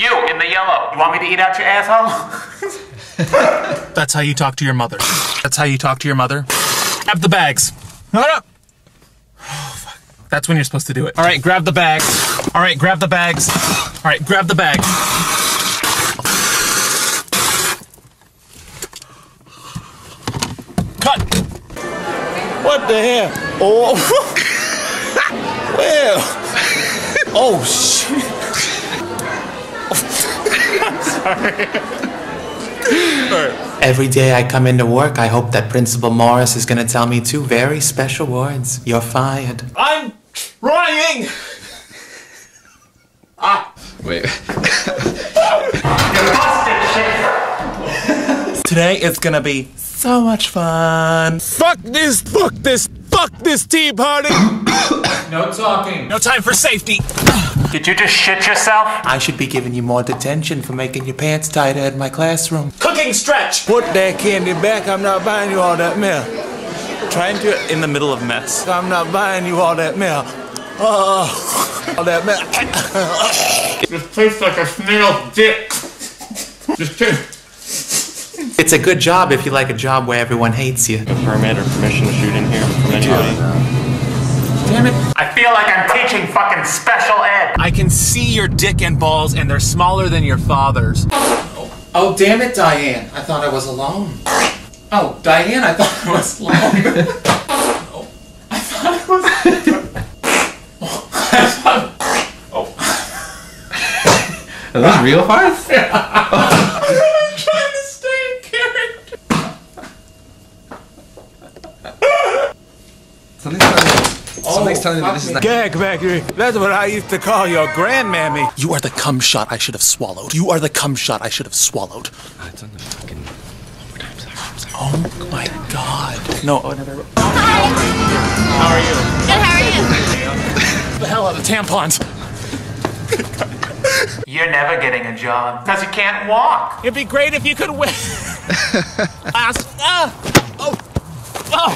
You in the yellow. You want me to eat out your asshole? That's how you talk to your mother. That's how you talk to your mother. Grab the bags. No, no. That's when you're supposed to do it. All right, grab the bags. All right, grab the bags. All right, grab the bags. Cut. What the hell? Oh. well. Oh, shit. Every day I come into work, I hope that Principal Morris is going to tell me two very special words. You're fired. I'm trying. ah! Wait. Today is going to be so much fun. Fuck this, fuck this, fuck this tea party. No talking. No time for safety. Did you just shit yourself? I should be giving you more detention for making your pants tighter in my classroom. Cooking stretch. Put that candy back. I'm not buying you all that milk. Try and do it in the middle of mess. I'm not buying you all that milk. Oh, all that milk. This tastes like a snail's dick. Just kidding. It's a good job if you like a job where everyone hates you. A permit or permission to shoot in here from anybody? Damn it. I feel like I'm teaching fucking special ed. I can see your dick and balls, and they're smaller than your father's. Oh, damn it, Diane. I thought I was alone. Oh, Diane, I thought I was alone. oh, I thought I was. Oh, I thought. Are those real farts? I'm trying to stay in character. Something's telling me, something's telling me that this is not. Gag factory. That's what I used to call your grandmammy. You are the cum shot I should have swallowed. You are the cum shot I should have swallowed. It's on the fucking. I'm sorry. I'm sorry. Oh my god. No, another. How are you? Good, how are you? the hell out of tampons. You're never getting a job because you can't walk. It'd be great if you could win. Ass. Ah. Oh. Oh.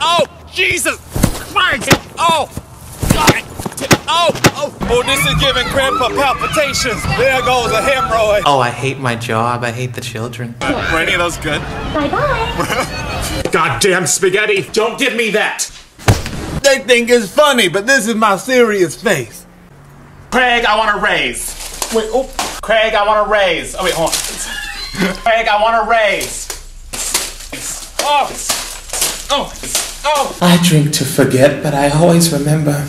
Oh. Jesus. Christ. Oh. God. Oh. Oh. Oh, this is giving grandpa palpitations. There goes a hemorrhoid. Oh, I hate my job. I hate the children. Were any of those good? Bye bye. Goddamn spaghetti. Don't give me that. They think it's funny, but this is my serious face. Craig, I want a raise. Wait. Oh. Craig, I want a raise. Oh wait. Hold on. Craig, I want a raise. Oh. Oh. I drink to forget, but I always remember.